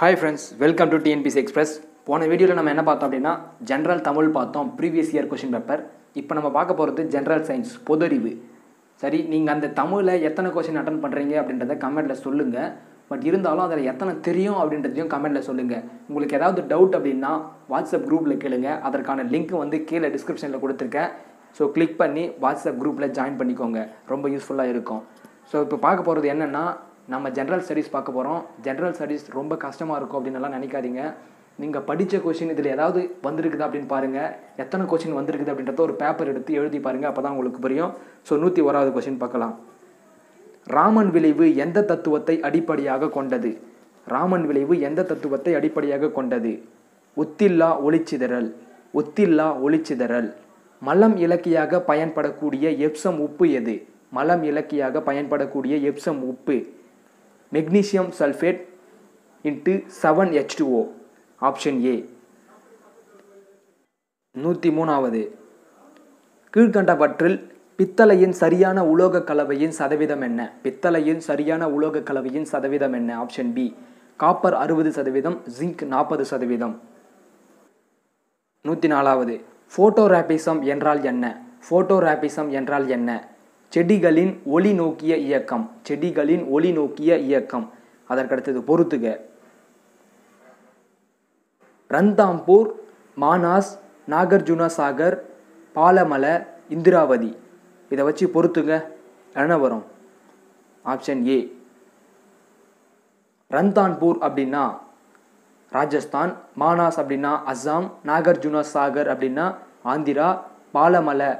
Hi friends welcome to TNPSC express போன வீடியோவில் நம்ம என்ன பார்த்தோம் அப்படின்னா ஜென்ரல் தமிழ் பார்த்தோம் ப்ரீவியஸ் இயர் கொஷின் பேப்பர் இப்போ நம்ம பார்க்க போகிறது ஜென்ரல் சயின்ஸ் பொது அறிவு சரி நீங்கள் அந்த தமிழில் எத்தனை கொஷின் அட்டன் பண்ணுறீங்க அப்படின்றத கமெண்ட்டில் சொல்லுங்கள் பட் இருந்தாலும் அதில் எத்தனை தெரியும் அப்படின்றதையும் கமெண்ட்டில் சொல்லுங்கள் உங்களுக்கு ஏதாவது டவுட் அப்படின்னா வாட்ஸ்அப் குரூப்பில் கேளுங்க. அதற்கான லிங்க் வந்து கீழே டிஸ்கிரிப்ஷனில் கொடுத்துருக்கேன். ஸோ கிளிக் பண்ணி வாட்ஸ்அப் குரூப்பில் ஜாயின் பண்ணிக்கோங்க. ரொம்ப யூஸ்ஃபுல்லாக இருக்கும். ஸோ இப்போ பார்க்க போகிறது என்னென்னா நம்ம ஜென்ரல் ஸ்டடீஸ் பார்க்க போகிறோம் ஜென்ரல் ஸ்டடீஸ் ரொம்ப கஷ்டமாக இருக்கும் அப்படின்னு எல்லாம் நினைக்காதீங்க. நீங்கள் படித்த கொஷின் இதில் ஏதாவது வந்திருக்குதா அப்படின்னு பாருங்கள் எத்தனை கொஷின் வந்திருக்குது அப்படின்றத ஒரு பேப்பர் எடுத்து எழுதி பாருங்கள் அப்போ தான் உங்களுக்கு புரியும். ஸோ நூற்றி ஓராவது கொஷின் பார்க்கலாம். ராமன் விளைவு எந்த தத்துவத்தை அடிப்படையாக கொண்டது? ராமன் விளைவு எந்த தத்துவத்தை அடிப்படையாக கொண்டது? ஒத்தில்லா ஒளிச்சிதறல். ஒத்தில்லா ஒளிச்சிதறல். மலம் இலக்கியாக பயன்படக்கூடிய எப்சம் உப்பு எது? மலம் இலக்கியாக பயன்படக்கூடிய எப்சம் உப்பு. Magnesium sulphate into seven H two O option A நூற்றி மூணாவது. கீழ்கண்டவற்றில் பித்தளையின் சரியான உலோக கலவையின் சதவீதம் என்ன? பித்தளையின் சரியான உலோக கலவையின் சதவீதம் என்ன? ஆப்ஷன் பி காப்பர் அறுபது சதவீதம் ஜிங்க் நாற்பது சதவீதம். நூற்றி நாலாவது. ஃபோட்டோராபிசம் என்றால் என்ன? ஃபோட்டோராபிசம் என்றால் என்ன? செடிகளின் ஒளி நோக்கிய இயக்கம். செடிகளின் ஒளி நோக்கிய இயக்கம். அதற்கடுத்தது பொறுத்துக. ரந்தாம்பூர் மானாஸ் நாகார்ஜுனா சாகர் பாலமல இந்திராவதி. இதை வச்சு பொறுத்துங்க என்ன வரும்? Option A. ரந்தான்பூர் அப்படின்னா ராஜஸ்தான் மானாஸ் அப்படின்னா அஸ்ஸாம் நாகார்ஜுனா சாகர் அப்படின்னா ஆந்திரா பாலமலை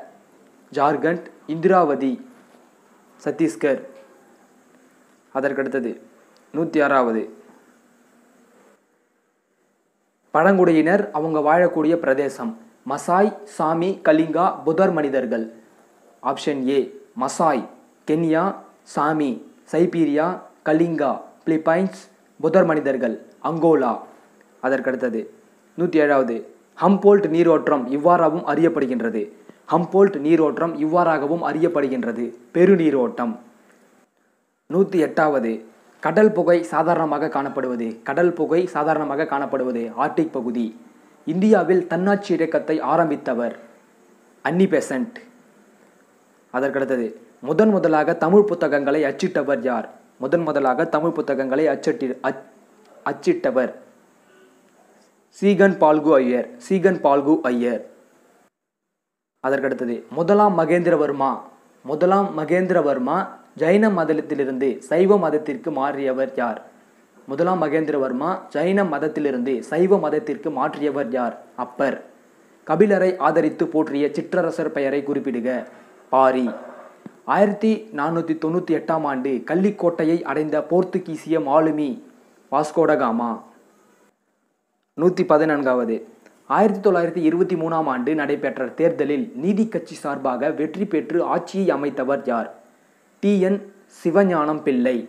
ஜார்க்கண்ட் இந்திராவதி சத்தீஸ்கர். அதற்கடுத்தது நூற்றி ஆறாவது. பழங்குடியினர் அவங்க வாழக்கூடிய பிரதேசம். மசாய் சாமி கலிங்கா புதர் மனிதர்கள். ஆப்ஷன் ஏ மசாய் கென்யா சாமி சைபீரியா கலிங்கா பிலிப்பைன்ஸ் புதர் மனிதர்கள் அங்கோலா. அதற்கடுத்தது நூற்றி ஏழாவது. ஹம்போல்ட் நீரோற்றம் இவ்வாறாகவும் அறியப்படுகின்றது. ஹம்போல்ட் நீரோட்டம் இவ்வாறாகவும் அறியப்படுகின்றது. பெருநீரோட்டம். நூற்றி எட்டாவது. கடல் புகை சாதாரணமாக காணப்படுவது. கடல் புகை சாதாரணமாக காணப்படுவது. ஆர்டிக் பகுதி. இந்தியாவில் தன்னாட்சி இயக்கத்தை ஆரம்பித்தவர் அன்னி பெசன்ட். அதற்கடுத்தது. முதன் முதலாக தமிழ் புத்தகங்களை அச்சிட்டவர் யார்? முதன் முதலாக தமிழ் புத்தகங்களை அச்சட்டி அச்சிட்டவர். சீகன் பால்கு ஐயர். சீகன் பால்கு ஐயர். அதற்கடுத்தது முதலாம் மகேந்திரவர்மா முதலாம் மகேந்திரவர்மா ஜைன மதத்திலிருந்து சைவ மதத்திற்கு மாறியவர் யார்? முதலாம் மகேந்திரவர்மா ஜைன மதத்திலிருந்து சைவ மதத்திற்கு மாற்றியவர் யார்? அப்பர். கபிலரை ஆதரித்து போற்றிய சிற்றரசர் பெயரை குறிப்பிடுக. பாரி. ஆயிரத்தி நானூற்றி தொண்ணூற்றி எட்டாம் ஆண்டு கள்ளிக்கோட்டையை அடைந்த போர்த்துகீசிய மாலுமி வாஸ்கோடகாமா. நூற்றி பதினான்காவது. ஆயிரத்தி தொள்ளாயிரத்தி இருபத்தி மூணாம் ஆண்டு நடைபெற்ற தேர்தலில் நீதி கட்சி சார்பாக வெற்றி பெற்று ஆட்சியை அமைத்தவர் யார்? டி. என். சிவஞானம் பிள்ளை.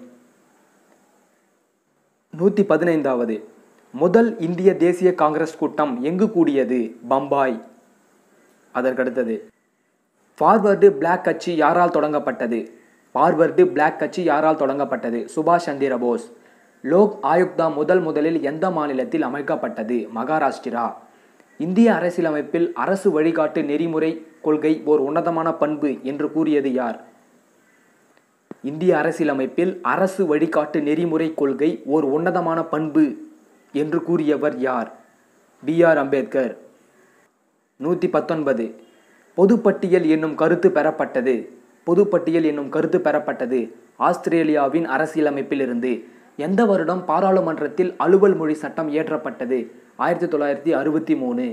நூற்றி பதினைந்தாவது. முதல் இந்திய தேசிய காங்கிரஸ் கூட்டம் எங்கு கூடியது? பம்பாய். அதற்கடுத்தது. ஃபார்வர்டு பிளாக் கட்சி யாரால் தொடங்கப்பட்டது? ஃபார்வர்டு பிளாக் கட்சி யாரால் தொடங்கப்பட்டது? சுபாஷ் சந்திர போஸ். லோக் ஆயுக்தா முதல் முதலில் எந்த மாநிலத்தில் அமைக்கப்பட்டது? மகாராஷ்டிரா. இந்திய அரசியலமைப்பில் அரசு வழிகாட்டு நெறிமுறை கொள்கை ஓர் உன்னதமான பண்பு என்று கூறியது யார்? இந்திய அரசியலமைப்பில் அரசு வழிகாட்டு நெறிமுறை கொள்கை ஓர் உன்னதமான பண்பு என்று கூறியவர் யார்? பி. ஆர். அம்பேத்கர். நூற்றி பத்தொன்பது பொதுப்பட்டியல் என்னும் கருத்து பெறப்பட்டது. பொதுப்பட்டியல் என்னும் கருத்து பெறப்பட்டது. ஆஸ்திரேலியாவின் அரசியலமைப்பிலிருந்து. எந்த வருடம் பாராளுமன்றத்தில் அலுவல் மொழி சட்டம் இயற்றப்பட்டது? ஆயிரத்தி தொள்ளாயிரத்தி அறுபத்தி மூணு.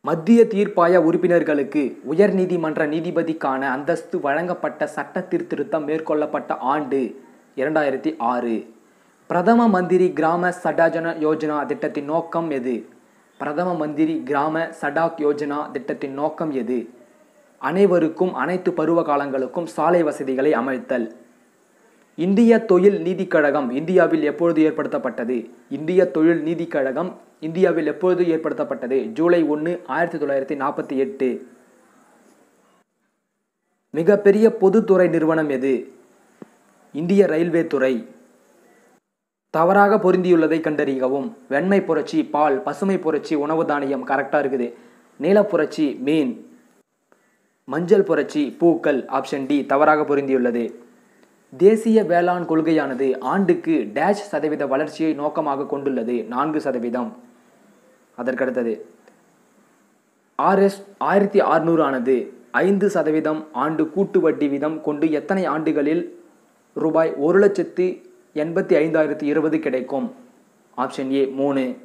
மத்திய தீர்ப்பாய உறுப்பினர்களுக்கு உயர் நீதிமன்ற நீதிபதிக்கான அந்தஸ்து வழங்கப்பட்ட சட்ட சீர்திருத்தம் மேற்கொள்ளப்பட்ட ஆண்டு இரண்டாயிரத்தி ஆறு. பிரதம மந்திரி கிராம சடாஜன யோஜனா திட்டத்தின் நோக்கம் எது? பிரதம மந்திரி கிராம சடாக் யோஜனா திட்டத்தின் நோக்கம் எது? அனைவருக்கும் அனைத்து பருவ காலங்களுக்கும் சாலை வசதிகளை அமைத்தல். இந்திய தொழில் நீதி கழகம் இந்தியாவில் எப்பொழுது ஏற்படுத்தப்பட்டது? இந்திய தொழில் நீதி கழகம் இந்தியாவில் எப்பொழுது ஏற்படுத்தப்பட்டது? ஜூலை ஒன்று ஆயிரத்தி தொள்ளாயிரத்தி நாற்பத்தி எட்டு. மிகப்பெரிய பொதுத்துறை நிறுவனம் எது? இந்திய ரயில்வே துறை. தவறாக பொருந்தியுள்ளதை கண்டறியவும். வெண்மை புரட்சி பால் பசுமை புரட்சி உணவு தானியம் கரெக்டாக இருக்குது. நீலப்புரட்சி மீன். மஞ்சள் புரட்சி பூக்கள் ஆப்ஷன் டி தவறாக பொருந்தியுள்ளது. தேசிய வேளாண் கொள்கையானது ஆண்டுக்கு டேஷ் சதவீத வளர்ச்சியை நோக்கமாக கொண்டுள்ளது. நான்கு சதவீதம். அதற்கடுத்தது. ஆர்எஸ் ஆயிரத்தி அறுநூறு ஆனது ஐந்து சதவீதம் ஆண்டு கூட்டு வட்டி வீதம் கொண்டு எத்தனை ஆண்டுகளில் ரூபாய் ஒரு லட்சத்து எண்பத்தி ஐந்தாயிரத்தி இருபது கிடைக்கும்? ஆப்ஷன் ஏ மூணு.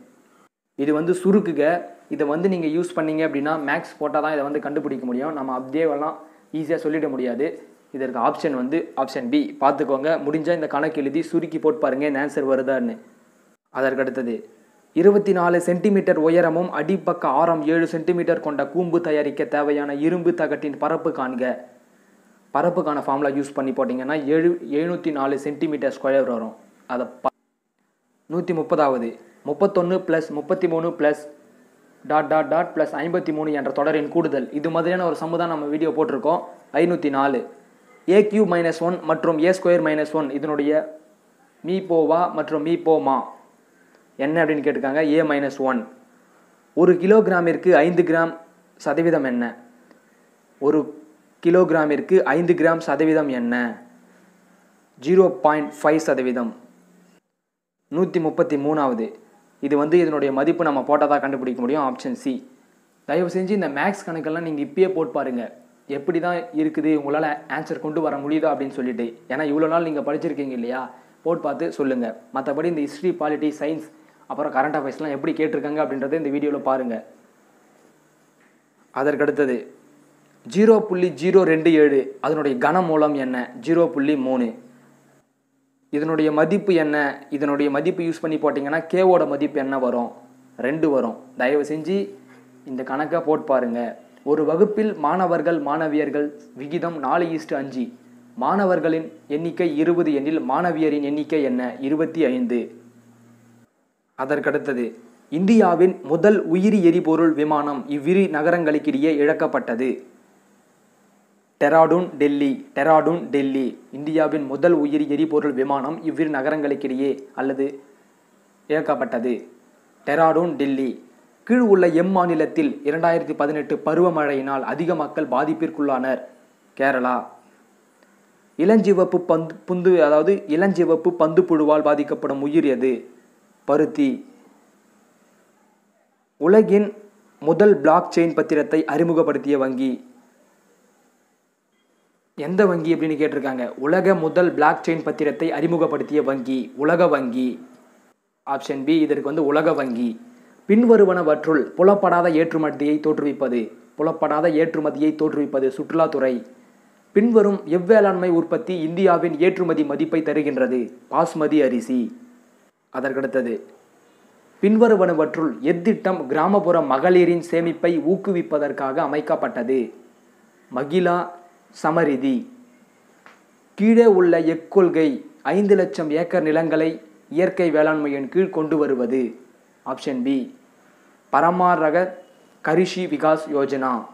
இது வந்து சுருக்குக. இதை வந்து நீங்கள் யூஸ் பண்ணீங்க அப்படின்னா மேக்ஸ் போட்டால் தான் இதை வந்து கண்டுபிடிக்க முடியும். நம்ம அப்படியே எல்லாம் ஈஸியாக சொல்லிட முடியாது. இதற்கு ஆப்ஷன் வந்து ஆப்ஷன் பி பார்த்துக்கோங்க. முடிஞ்சால் இந்த கணக்கு எழுதி சுருக்கி போட்டு பாருங்க. ஆன்சர் வருதான்னு. அதற்கடுத்தது இருபத்தி நாலு சென்டிமீட்டர் உயரமும் அடிப்பக்க ஆரம் ஏழு சென்டிமீட்டர் கொண்ட கூம்பு தயாரிக்க தேவையான இரும்பு தகட்டின் பரப்பு காண்க. பரப்புக்கான ஃபார்முலா யூஸ் பண்ணி போட்டிங்கன்னா ஏழு எழுநூற்றி நாலு சென்டிமீட்டர் ஸ்கொயர் வரும். அதை ப நூற்றி முப்பதாவது முப்பத்தொன்று ப்ளஸ் முப்பத்தி மூணு plus dot dot dot plus ஐம்பத்தி மூணு என்ற தொடரின் கூடுதல். இது மாதிரியான ஒரு சம்மு தான் நம்ம வீடியோ போட்டிருக்கோம். ஐநூற்றி நாலு ஏ கியூ மைனஸ் ஒன் மற்றும் ஏ ஸ்கொயர் மைனஸ் ஒன் இதனுடைய மீ போவா மற்றும் மீ போமா என்ன அப்படின்னு கேட்டிருக்காங்க? ஏ மைனஸ் ஒன் ஒரு கிலோகிராமிற்கு ஐந்து கிராம் சதவீதம் என்ன? ஒரு கிலோகிராமிற்கு ஐந்து கிராம் சதவீதம் என்ன? ஜீரோ பாயிண்ட் ஃபைவ் சதவீதம். நூற்றி முப்பத்தி மூணாவது. இது வந்து இதனுடைய மதிப்பு நம்ம போட்டால் தான் கண்டுபிடிக்க முடியும். ஆப்ஷன் சி தயவு செஞ்சு இந்த மேக்ஸ் கணக்கெல்லாம் நீங்கள் இப்பயே போட்டு பாருங்கள் எப்படி தான் இருக்குது? உங்களால் ஆன்சர் கொண்டு வர முடியுதா? அப்படின்னு சொல்லிட்டு. ஏன்னா இவ்வளோ நாள் நீங்கள் படிச்சிருக்கீங்க இல்லையா? போட்டு பார்த்து சொல்லுங்கள் மற்றபடி இந்த ஹிஸ்ட்ரி பாலிட்டி சயின்ஸ் அப்புறம் கரண்ட் அஃபேர்ஸ்லாம் எப்படி கேட்டிருக்காங்க அப்படின்றத இந்த வீடியோவில் பாருங்கள் அதற்கடுத்தது ஜீரோ புள்ளி ஜீரோ ரெண்டு ஏழு. அதனுடைய கனமூலம் என்ன? ஜீரோ புள்ளி மூணு. இதனுடைய மதிப்பு என்ன? இதனுடைய மதிப்பு யூஸ் பண்ணி போட்டிங்கன்னா கேவோட மதிப்பு என்ன வரும்? ரெண்டு வரும். தயவு செஞ்சு இந்த கணக்கை போட்டு பாருங்கள் ஒரு வகுப்பில் மாணவர்கள் மாணவியர்கள் விகிதம் நாலு ஈஸ்ட் அஞ்சு. மாணவர்களின் எண்ணிக்கை இருபது எனில் மாணவியரின் எண்ணிக்கை என்ன? இருபத்தி ஐந்து. அதற்கடுத்தது. இந்தியாவின் முதல் உயிரி எரிபொருள் விமானம் இவ்விரு நகரங்களுக்கிடையே இழக்கப்பட்டது. டெராடூன் டெல்லி. டெராடூன் டெல்லி. இந்தியாவின் முதல் உயிரி எரிபொருள் விமானம் இவ்விரு நகரங்களுக்கிடையே அல்லது இழக்கப்பட்டது. டெராடூன் டெல்லி. கீழ் உள்ள எம் மாநிலத்தில் இரண்டாயிரத்தி பதினெட்டு பருவமழையினால் அதிக மக்கள் பாதிப்பிற்குள்ளானர். கேரளா. இளஞ்சிவப்பு பந்து புந்து அதாவது இளஞ்சிவப்பு பந்து புழுவால் பாதிக்கப்படும் உயிர் எது? பருத்தி. உலகின் முதல் பிளாக் செயின் பத்திரத்தை அறிமுகப்படுத்திய வங்கி. எந்த வங்கி அப்படின்னு கேட்டிருக்காங்க? உலக முதல் பிளாக் செயின் பத்திரத்தை அறிமுகப்படுத்திய வங்கி உலக வங்கி. ஆப்ஷன் பி இதற்கு வந்து உலக வங்கி. பின்வருவனவற்றுள் புலப்படாத ஏற்றுமதியை தோற்றுவிப்பது. புலப்படாத ஏற்றுமதியை தோற்றுவிப்பது சுற்றுலாத்துறை. பின்வரும் எவ்வேளாண்மை உற்பத்தி இந்தியாவின் ஏற்றுமதி மதிப்பை தருகின்றது. பாஸ்மதி அரிசி. அதற்கடுத்தது. பின்வருவனவற்றுள் எத்திட்டம் கிராமப்புற மகளிரின் சேமிப்பை ஊக்குவிப்பதற்காக அமைக்கப்பட்டது. மகிழா சமரிதி. கீழே உள்ள எக்கொள்கை ஐந்து லட்சம் ஏக்கர் நிலங்களை இயற்கை வேளாண்மையின் கீழ் கொண்டு வருவது. Option B. பரமாரக கரிஷி விகாஸ் யோஜனா.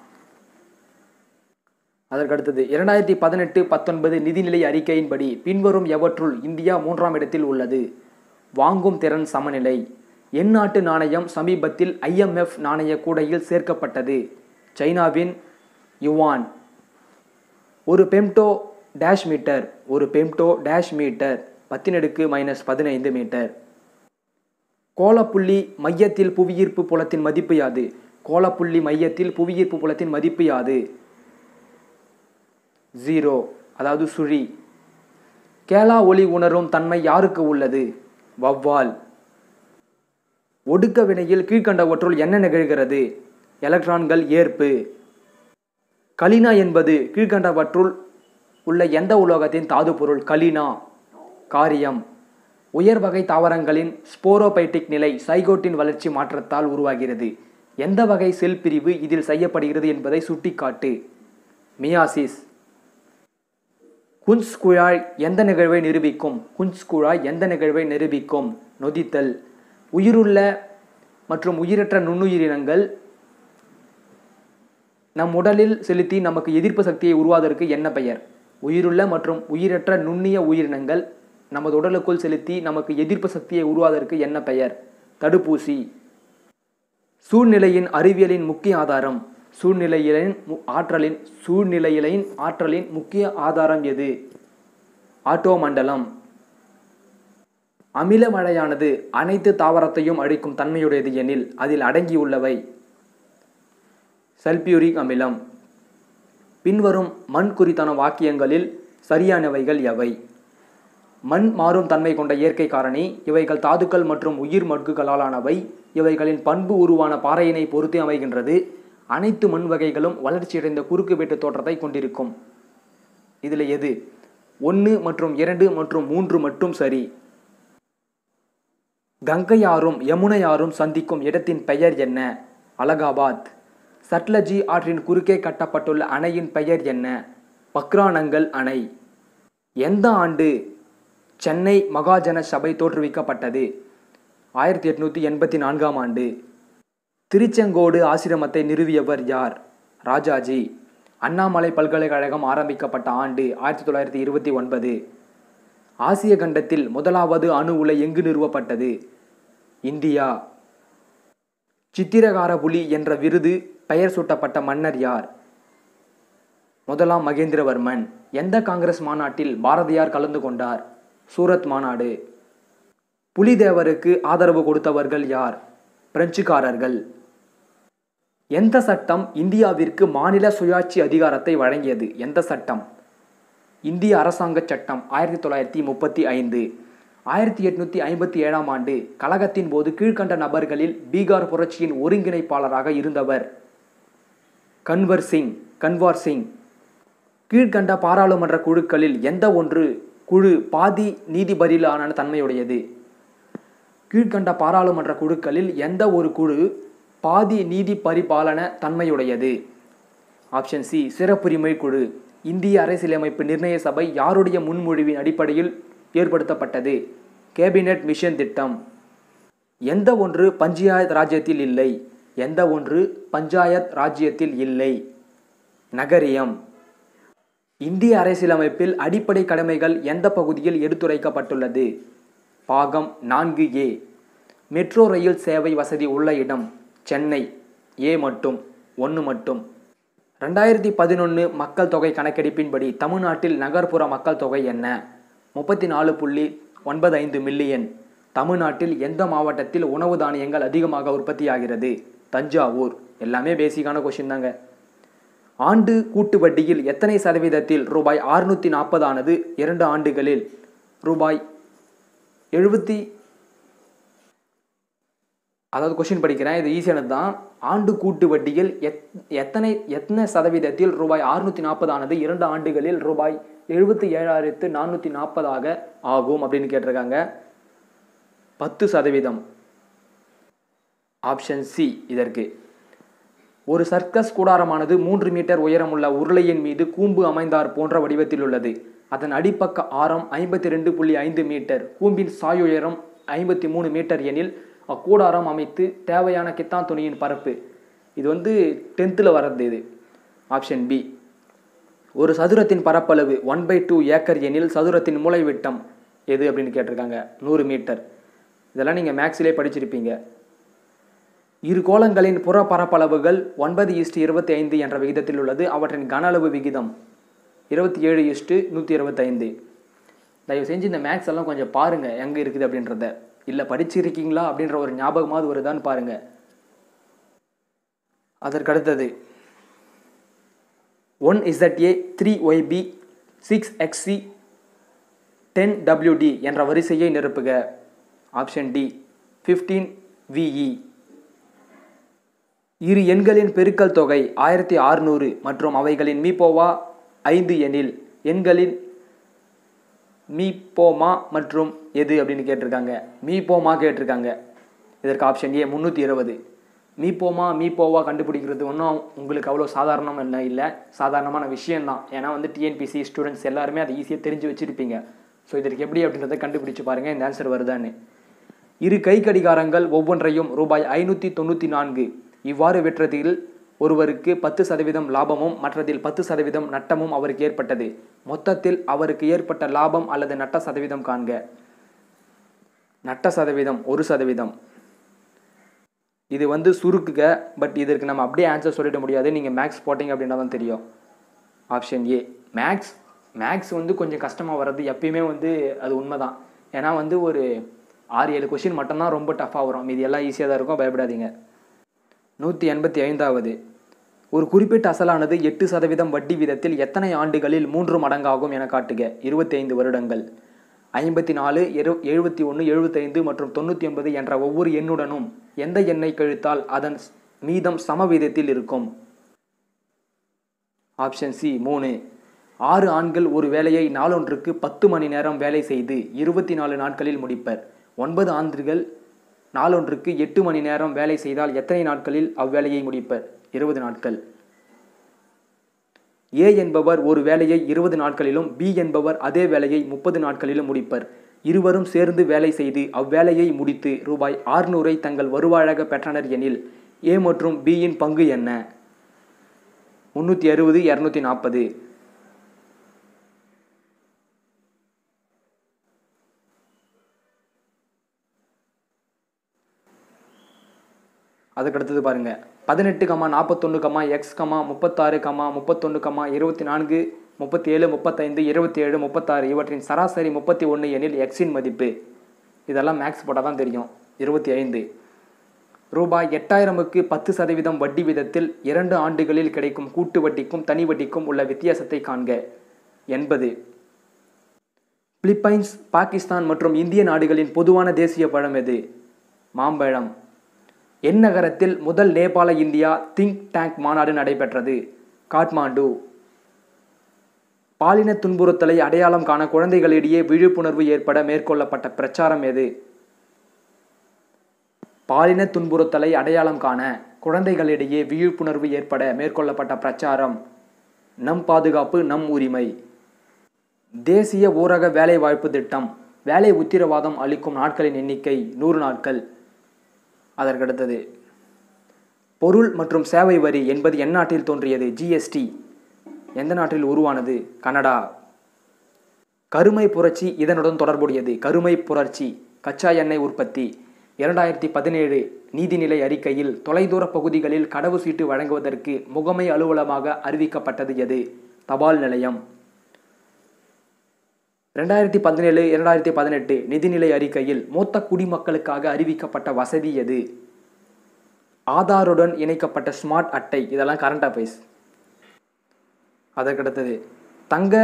அதற்கடுத்தது இரண்டாயிரத்தி பதினெட்டு பத்தொன்பது நிதிநிலை அறிக்கையின்படி பின்வரும் எவற்றுள் இந்தியா மூன்றாம் இடத்தில் உள்ளது? வாங்கும் திறன் சமநிலை. எந்நாட்டு நாணயம் சமீபத்தில் ஐஎம்எஃப் நாணய கூடையில் சேர்க்கப்பட்டது. சைனாவின் யுவான். ஒரு பெம்டோ டேஷ் மீட்டர். ஒரு பெம்டோ டேஷ் மீட்டர். பத்தினடுக்கு மைனஸ் பதினைந்து மீட்டர். கோலப்புள்ளி மையத்தில் புவியீர்ப்பு புலத்தின் மதிப்பு யாது? கோலப்புள்ளி மையத்தில் புவியீர்ப்பு புலத்தின் மதிப்பு யாது? ஜீரோ அதாவது சுழி. கேலா ஒளி உணரும் தன்மை யாருக்கு உள்ளது? வவ்வால் ஒடுக்க வினையில் கீழ்கண்டவற்றுள் என்ன நிகழ்கிறது? எலக்ட்ரான்கள் ஏற்பு. கலினா என்பது கீழ்கண்டவற்றுள் உள்ள எந்த உலோகத்தின் தாது பொருள் கலினா. காரியம். உயர் வகை தாவரங்களின் ஸ்போரோபைட்டிக் நிலை சைகோட்டின் வளர்ச்சி மாற்றத்தால் உருவாகிறது. எந்த வகை செல் பிரிவு இதில் செய்யப்படுகிறது என்பதை சுட்டிக்காட்டு. மியாசிஸ். குன்ஸ் குழாய் எந்த நிகழ்வை நிரூபிக்கும்? குன்ஸ் குழாய் எந்த நிகழ்வை நிரூபிக்கும்? நொதித்தல். உயிருள்ள மற்றும் உயிரற்ற நுண்ணுயிரினங்கள் நம் உடலில் செலுத்தி நமக்கு எதிர்ப்பு சக்தியை உருவாவதற்கு என்ன பெயர்? உயிருள்ள மற்றும் உயிரற்ற நுண்ணிய உயிரினங்கள் நமது உடலுக்குள் செலுத்தி நமக்கு எதிர்ப்பு சக்தியை உருவாதற்கு என்ன பெயர்? தடுப்பூசி. சூழ்நிலையின் அறிவியலின் முக்கிய ஆதாரம். சூழ்நிலையிலின் மு- ஆற்றலின் சூழ்நிலையிலின் ஆற்றலின் முக்கிய ஆதாரம் எது? ஆட்டோ மண்டலம் அமில மழையானது அனைத்து தாவரத்தையும் அழிக்கும் தன்மையுடையது எனில் அதில் அடங்கியுள்ளவை. சல்பியூரிக் அமிலம். பின்வரும் மண் குறித்தான வாக்கியங்களில் சரியானவைகள் எவை? மண் மாறும் தன்மை கொண்ட இயற்கை காரணி இவைகள் தாதுக்கள் மற்றும் உயிர் மட்குகளாலானவை. இவைகளின் பண்பு உருவான பாறையினை பொறுத்தே அமைகின்றது. அனைத்து மண் வகைகளும் வளர்ச்சியடைந்த குறுக்கு வெட்டு தோற்றத்தை கொண்டிருக்கும். இதில் எது? ஒன்று மற்றும் இரண்டு மற்றும் மூன்று மட்டும் சரி. கங்கையாரும் யமுனையாரும் சந்திக்கும் இடத்தின் பெயர் என்ன? அலகாபாத். சட்லஜி ஆற்றின் குறுக்கே கட்டப்பட்டுள்ள அணையின் பெயர் என்ன? பக்ரானங்கள் அணை. எந்த ஆண்டு? சென்னை மகாஜன சபை தோற்றுவிக்கப்பட்டது. ஆயிரத்தி எட்நூற்றி எண்பத்தி நான்காம் ஆண்டு. திருச்செங்கோடு ஆசிரமத்தை நிறுவியவர் யார்? ராஜாஜி. அண்ணாமலை பல்கலைக்கழகம் ஆரம்பிக்கப்பட்ட ஆண்டு ஆயிரத்தி தொள்ளாயிரத்தி இருபத்தி ஒன்பது. ஆசிய கண்டத்தில் முதலாவது அணு உலை எங்கு நிறுவப்பட்டது? இந்தியா. சித்திரகார புலி என்ற விருது பெயர் சூட்டப்பட்ட மன்னர் யார்? முதலாம் மகேந்திரவர்மன். எந்த காங்கிரஸ் மாநாட்டில் பாரதியார் கலந்து கொண்டார்? சூரத் மாநாடு. புலிதேவருக்கு ஆதரவு கொடுத்தவர்கள் யார்? பிரெஞ்சுக்காரர்கள். எந்த சட்டம் இந்தியாவிற்கு மாநில சுயாட்சி அதிகாரத்தை வழங்கியது? எந்த சட்டம்? இந்திய அரசாங்க சட்டம் ஆயிரத்தி தொள்ளாயிரத்தி முப்பத்தி ஐந்து. ஆயிரத்தி எட்நூத்தி ஐம்பத்தி ஏழாம் ஆண்டு கழகத்தின் போது கீழ்கண்ட நபர்களில் பீகார் புரட்சியின் ஒருங்கிணைப்பாளராக இருந்தவர் கன்வர் சிங் கன்வார் சிங். கீழ்க்கண்ட பாராளுமன்ற குழுக்களில் எந்த ஒன்று குழு பாதி நீதிபதியிலான தன்மையுடையது. கீழ்க்கண்ட பாராளுமன்ற குழுக்களில் எந்த ஒரு குழு பாதி நீதி பரிபாலன தன்மையுடையது? ஆப்ஷன் சி சிறப்புரிமை குழு. இந்திய அரசியலமைப்பு நிர்ணய சபை யாருடைய முன்மொழிவின் அடிப்படையில் ஏற்படுத்தப்பட்டது? கேபினெட் மிஷன் திட்டம். எந்த ஒன்று பஞ்சாயத் ராஜ்யத்தில் இல்லை எந்த ஒன்று பஞ்சாயத் ராஜ்யத்தில் இல்லை. நகரியம். இந்திய அரசியலமைப்பில் அடிப்படை கடமைகள் எந்த பகுதியில் எடுத்துரைக்கப்பட்டுள்ளது? பாகம் நான்கு ஏ. மெட்ரோ ரயில் சேவை வசதி உள்ள இடம் சென்னை. ஏ மட்டும் ஒன்று மட்டும். ரெண்டாயிரத்தி பதினொன்று மக்கள் தொகை கணக்கெடுப்பின்படி தமிழ்நாட்டில் நகர்ப்புற மக்கள் தொகை என்ன? முப்பத்தி நாலு புள்ளி ஒன்பது ஐந்து மில்லியன். தமிழ்நாட்டில் எந்த மாவட்டத்தில் உணவு தானியங்கள் அதிகமாக உற்பத்தியாகிறது? தஞ்சாவூர். எல்லாமே பேசிக்கான கொஷின் தாங்க. ஆண்டு கூட்டு வட்டியில் எத்தனை சதவீதத்தில்? ரூபாய் அறுநூற்றி நாற்பதானது இரண்டு ஆண்டுகளில். ரூபாய் எழுபத்தி அதாவது கொஷின் படிக்கிறேன் இது ஈஸியானது தான். ஆண்டு கூட்டு வட்டியில் எத் எத்தனை எத்தனை சதவீதத்தில் ரூபாய் அறுநூற்றி நாற்பதானது இரண்டு ஆண்டுகளில்? ரூபாய் எழுபத்தி ஏழாயிரத்து நானூற்றி நாற்பதாக ஆகும் அப்படின்னு கேட்டிருக்காங்க. பத்து சதவீதம். ஆப்ஷன் சி இதற்கு. ஒரு சர்க்கஸ் கூடாரமானது மூன்று மீட்டர் உயரமுள்ள உருளையின் மீது கூம்பு அமைந்தார் போன்ற வடிவத்தில் உள்ளது அதன் அடிப்பக்க ஆரம் ஐம்பத்தி ரெண்டு புள்ளி ஐந்து மீட்டர் கூம்பின் சாயுயரம் ஐம்பத்தி மூணு மீட்டர் எனில் அக்கூடாரம் அமைத்து தேவையான கித்தான் துணியின் பரப்பு. இது வந்து டென்த்தில் வர்றது இது. Option B. ஒரு சதுரத்தின் பரப்பளவு ஒன் பை டூ ஏக்கர் எனில் சதுரத்தின் மூலைவிட்டம் எது அப்படின்னு கேட்டிருக்காங்க. நூறு மீட்டர். இதெல்லாம் நீங்கள் மேக்ஸிலே படிச்சிருப்பீங்க. இரு கோளங்களின் புற பரப்பளவுகள் ஒன்பது இஸ்டு இருபத்தி ஐந்து என்ற விகிதத்தில் உள்ளது. அவற்றின் கன அளவு விகிதம் இருபத்தி ஏழு இஸ்டு நூற்றி இருபத்தைந்து தயவு செஞ்சு இந்த மேக்ஸ் எல்லாம் கொஞ்சம் பாருங்கள் எங்கே இருக்குது அப்படின்றத. இல்லை படிச்சிருக்கீங்களா அப்படின்ற ஒரு ஞாபகமாவது வருதான்னு பாருங்கள் அதற்கடுத்தது one Z A three Y B six X C ten W D என்ற வரிசையை நிரப்புக. Option D fifteen V E இரு எண்களின் பெருக்கல் தொகை ஆயிரத்தி ஆறுநூறு மற்றும் அவைகளின் மீபோவா ஐந்து எனில் எண்களின் மீபோமா மற்றும் எது அப்படின்னு கேட்டிருக்காங்க. மீபோமா கேட்டிருக்காங்க. இதற்கு ஆப்ஷன் ஏ முந்நூற்றி இருபது. மீப்போமா மீப்போவா கண்டுபிடிக்கிறது ஒன்றும் உங்களுக்கு அவ்வளோ சாதாரணம் என்ன இல்லை. சாதாரணமான விஷயம்தான். ஏன்னா வந்து டிஎன்பிசி ஸ்டூடெண்ட்ஸ் எல்லாருமே அதை ஈஸியாக தெரிஞ்சு வச்சுருப்பீங்க. ஸோ இதற்கு எப்படி அப்படின்றத கண்டுபிடிச்சு பாருங்கள் இந்த ஆன்சர் வருதான்னு. இரு கை கடிகாரங்கள் ஒவ்வொன்றையும் ரூபாய் ஐநூற்றி தொண்ணூற்றி நான்கு இவ்வாறு விற்றதில் ஒருவருக்கு பத்து சதவீதம் லாபமும் மற்றதில் பத்து சதவீதம் நட்டமும் அவருக்கு ஏற்பட்டது. மொத்தத்தில் அவருக்கு ஏற்பட்ட லாபம் அல்லது நட்ட சதவீதம் காண்க. நட்ட சதவீதம் ஒரு சதவீதம். இது வந்து சுருக்குக பட் இதற்கு நம்ம அப்படியே ஆன்சர் சொல்லிட முடியாது. நீங்கள் மேக்ஸ் போட்டிங்க அப்படின்னா தான் தெரியும். ஆப்ஷன் ஏ மேக்ஸ் மேக்ஸ் வந்து கொஞ்சம் கஷ்டமாக வர்றது எப்பயுமே வந்து அது உண்மை தான் ஏன்னா வந்து ஒரு ஆறு ஏழு கொஷின் மட்டும்தான் ரொம்ப டஃப்பாக வரும். மீதி எல்லாம் ஈஸியாக தான் இருக்கும். பயப்படாதீங்க. நூற்றி எண்பத்தி ஐந்தாவது. ஒரு குறிப்பிட்ட அசலானது எட்டு சதவீதம் வட்டி வீதத்தில் எத்தனை ஆண்டுகளில் மூன்று மடங்காகும் என காட்டுக. இருபத்தி ஐந்து வருடங்கள். ஐம்பத்தி நாலு எரு எழுபத்தி ஒன்று எழுபத்தைந்து மற்றும் தொண்ணூற்றி ஒன்பது என்ற ஒவ்வொரு எண்ணுடனும் எந்த எண்ணை கழித்தால் அதன் மீதம் சமவீதத்தில் இருக்கும்? ஆப்ஷன் சி மூணு. ஆறு ஆண்கள் ஒரு வேலையை நாளொன்றுக்கு பத்து மணி நேரம் வேலை செய்து இருபத்தி நாலு நாட்களில் முடிப்பர். ஒன்பது ஆண்டுகள் நாளொன்றுக்கு எட்டு மணி நேரம் வேலை செய்தால் எத்தனை நாட்களில் அவ்வேலையை முடிப்பர்? இருபது நாட்கள். ஏ என்பவர் ஒரு வேலையை இருபது நாட்களிலும் பி என்பவர் அதே வேலையை முப்பது நாட்களிலும் முடிப்பர். இருவரும் சேர்ந்து வேலை செய்து அவ்வேலையை முடித்து ரூபாய் ஆறுநூறை தங்கள் வருவாயாக பெற்றனர் எனில் ஏ மற்றும் பியின் பங்கு என்ன? முந்நூற்றி அறுபது இரநூத்தி நாற்பது அதுக்கு அடுத்தது பாருங்க. பதினெட்டு கமா நாற்பத்தொன்று கமா எக்ஸ் கமா முப்பத்தாறு கமா முப்பத்தொன்று கமா இருபத்தி நான்கு முப்பத்தி ஏழு முப்பத்தைந்து இருபத்தி ஏழு முப்பத்தாறு இவற்றின் சராசரி முப்பத்தி ஒன்று எனில் எக்ஸின் மதிப்பு. இதெல்லாம் மேக்ஸ் போட்டால் தான் தெரியும். இருபத்தி ஐந்து ரூபாய் எட்டாயிரமுக்கு பத்து சதவீதம் வட்டி விதத்தில் இரண்டு ஆண்டுகளில் கிடைக்கும் கூட்டு வட்டிக்கும் தனி வட்டிக்கும் உள்ள வித்தியாசத்தை காண்க. எண்பது. பிலிப்பைன்ஸ் பாகிஸ்தான் மற்றும் இந்திய நாடுகளின் பொதுவான தேசிய பழம் எது? மாம்பழம். என் நகரத்தில் முதல் நேபாள இந்தியா திங்க் டேங்க் மாநாடு நடைபெற்றது. காட்மாண்டு. பாலின துன்புறுத்தலை அடையாளம் காண குழந்தைகளிடையே விழிப்புணர்வு ஏற்பட மேற்கொள்ளப்பட்ட பிரச்சாரம் எது? பாலின துன்புறுத்தலை அடையாளம் காண குழந்தைகளிடையே விழிப்புணர்வு ஏற்பட மேற்கொள்ளப்பட்ட பிரச்சாரம். நம் பாதுகாப்பு நம் உரிமை. தேசிய ஊரக வேலைவாய்ப்பு திட்டம். வேலை உத்திரவாதம் அளிக்கும் நாட்களின் எண்ணிக்கை நூறு நாட்கள். அதற்கடுத்தது. பொருள் மற்றும் சேவை வரி என்பது எந்நாட்டில் தோன்றியது. ஜிஎஸ்டி எந்த நாட்டில் உருவானது? கனடா. கருமை புரட்சி இதனுடன் தொடர்புடையது. கருமை புரட்சி கச்சா எண்ணெய் உற்பத்தி. இரண்டாயிரத்தி பதினேழு நீதிநிலை அறிக்கையில் தொலைதூர பகுதிகளில் கடவு சீட்டு வழங்குவதற்கு முகமை அலுவலமாக அறிவிக்கப்பட்டது எது? தபால் நிலையம். ரெண்டாயிரத்தி பதினேழு இரண்டாயிரத்தி பதினெட்டு நிதிநிலை அறிக்கையில் மூத்த குடிமக்களுக்காக அறிவிக்கப்பட்ட வசதி எது? ஆதாருடன் இணைக்கப்பட்ட ஸ்மார்ட் அட்டை இதெல்லாம் கரண்ட் அஃபேர்ஸ் அதற்கடுத்தது தங்க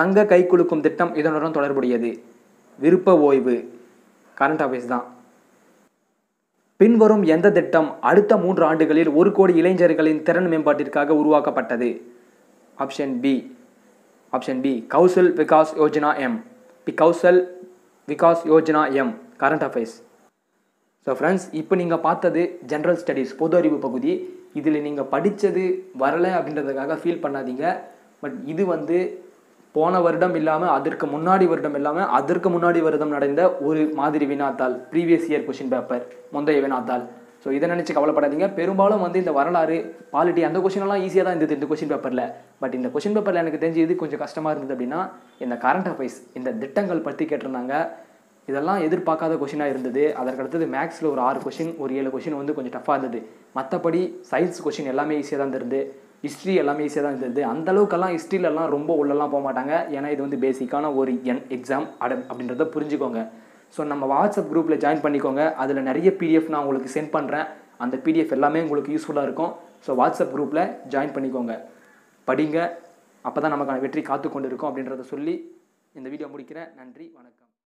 தங்க கை குலுக்கும் திட்டம் இதனுடன் தொடர்புடையது. விருப்ப ஓய்வு கரண்ட் அஃபேர்ஸ் தான். பின்வரும் எந்த திட்டம் அடுத்த மூன்று ஆண்டுகளில் ஒரு கோடி இளைஞர்களின் திறன் மேம்பாட்டிற்காக உருவாக்கப்பட்டது? Option B option B Kaushal Vikas Yojana M B Kaushal Vikas Yojana M current affairs so friends இப்போ நீங்கள் பார்த்தது ஜென்ரல் ஸ்டடீஸ் பொது அறிவு பகுதி. இதில் நீங்கள் படித்தது வரலை அப்படின்றதுக்காக ஃபீல் பண்ணாதீங்க. பட் இது வந்து போன வருடம் இல்லாமல் அதற்கு முன்னாடி வருடம் இல்லாமல் அதற்கு முன்னாடி வருடம் நடந்த ஒரு மாதிரி வினாத்தாள் ப்ரீவியஸ் இயர் கொஷின் பேப்பர் முந்தைய வினாத்தாள். ஸோ இதை நினச்சி கவலைப்படாதீங்க. பெரும்பாலும் வந்து இந்த வரலாறு பாலிட்டி அந்த கொஷினெல்லாம் ஈஸியாக தான் இருந்தது இந்த கொஷின் பேப்பரில் பட் இந்த கொஷின் பேப்பரில் எனக்கு தெரிஞ்சு இது கொஞ்சம் கஷ்டமாக இருந்தது அப்படின்னா இந்த கரண்ட் அஃபேர்ஸ் இந்த திட்டங்கள் பற்றி கேட்டிருந்தாங்க. இதெல்லாம் எதிர்பார்க்காத கொஷினாக இருந்தது. அதற்கடுத்தது மேக்ஸில் ஒரு ஆறு கொஷின் ஒரு ஏழு கொஷின் வந்து கொஞ்சம் டஃப்பாக இருந்தது. மற்றபடி சயின்ஸ் கொஷின் எல்லாமே ஈஸியாக தான் இருந்தது. ஹிஸ்ட்ரி எல்லாமே ஈஸியாக தான் இருந்தது. அந்த அளவுக்கெல்லாம் ஹிஸ்ட்ரியிலலாம் ரொம்ப உள்ளெல்லாம் போக மாட்டாங்க. ஏன்னா இது வந்து பேசிக்கான ஒரு என் எக்ஸாம் அட அப்படின்றத புரிஞ்சுக்கோங்க. ஸோ நம்ம வாட்ஸ்அப் குரூப்பில் ஜாயின் பண்ணிக்கோங்க. அதில் நிறைய பிடிஎஃப் நான் உங்களுக்கு சென்ட் பண்ணுறேன் அந்த பிடிஎஃப் எல்லாமே உங்களுக்கு யூஸ்ஃபுல்லாக இருக்கும். ஸோ வாட்ஸ்அப் குரூப்பில் ஜாயின் பண்ணிக்கோங்க. படிங்க. அப்போ தான் நமக்கான வெற்றி காத்து கொண்டு இருக்கும் அப்படின்றத சொல்லி இந்த வீடியோ முடிக்கிறேன். நன்றி. வணக்கம்.